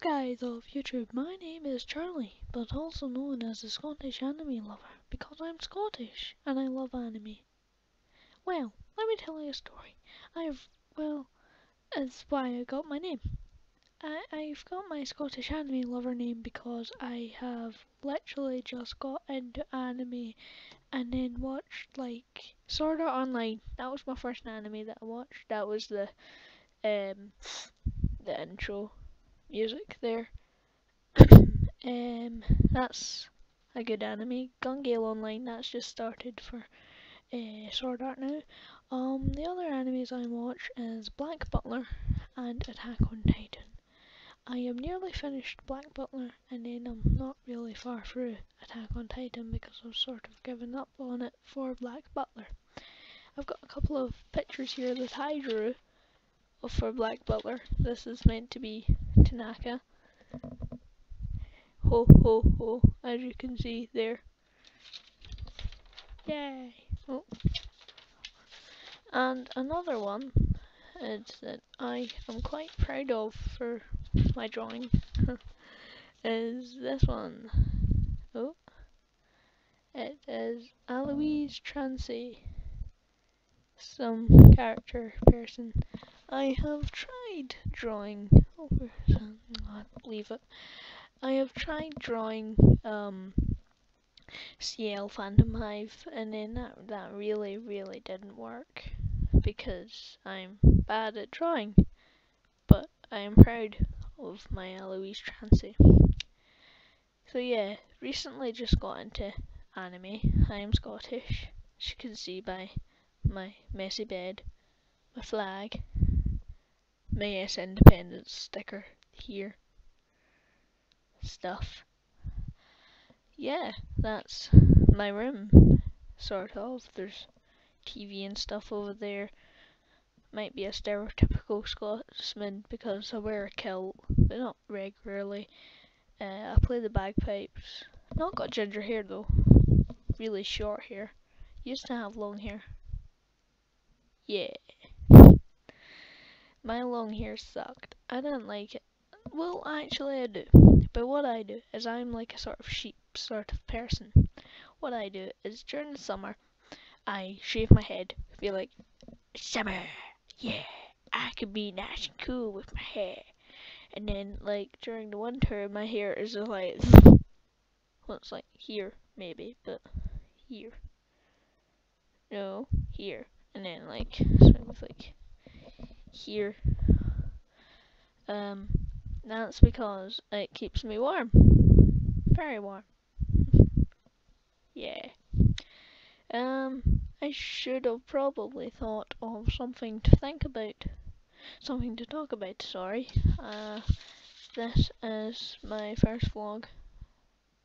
Guys of YouTube, my name is Charlie, but also known as the Scottish anime lover, because I'm Scottish and I love anime. Well, let me tell you a story. I've, well, that's why I got my name. I, I've got my Scottish anime lover name because I have literally just got into anime and then watched like Sword Art Online. That was my first anime that I watched. That was the um the intro music there. um, that's a good anime. Gun Gale Online, that's just started for uh, Sword Art now. Um, the other animes I watch is Black Butler and Attack on Titan. I am nearly finished Black Butler and then I'm not really far through Attack on Titan because I've sort of given up on it for Black Butler. I've got a couple of pictures here that I drew for Black Butler. This is meant to be Tanaka. Ho ho ho, as you can see there. Yay! Oh. And another one is that I am quite proud of for my drawing is this one. Oh. It is Alois Trancy. Some character person. I have tried drawing over leave it. I have tried drawing um Ciel Phantomhive and then that that really really didn't work because I'm bad at drawing. But I am proud of my Alois Trancy. So yeah, recently just got into anime. I am Scottish, as you can see by my messy bed, my flag, yes independence sticker here stuff. Yeah, that's my room, sort of. There's TV and stuff over there. Might be a stereotypical Scotsman because I wear a kilt, but not regularly. Uh, I play the bagpipes. Not got ginger hair though. Really short hair. Used to have long hair. Yeah. My long hair sucked. I didn't like it. Well, actually I do. But what I do is I'm like a sort of sheep sort of person. What I do is during the summer, I shave my head. Feel like, summer, yeah, I can be nice and cool with my hair. And then like during the winter, my hair is like, well, it's like here maybe, but here. No, here. And then like, sort of like here. Um, that's because it keeps me warm. Very warm. yeah. Um, I should have probably thought of something to think about. Something to talk about, sorry. Uh, this is my first vlog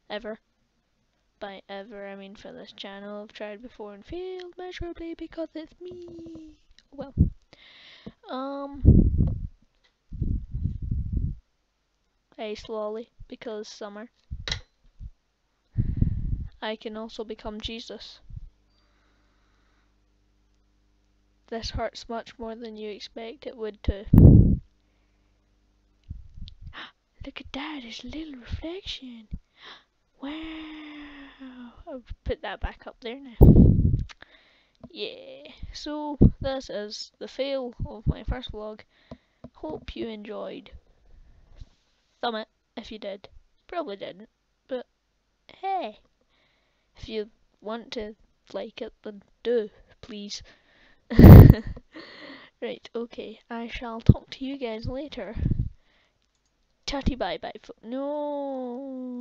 ever. By ever, I mean for this channel. I've tried before and failed miserably because it's me. Well, um, a slowly because summer. I can also become Jesus. This hurts much more than you expect it would to. Look at that, a little reflection. Wow. I'll put that back up there now. Yeah, so this is the fail of my first vlog. Hope you enjoyed. Thumb it if you did. Probably didn't, but hey, if you want to like it, then do, please. right, okay, I shall talk to you guys later. Chatty bye bye. No. No.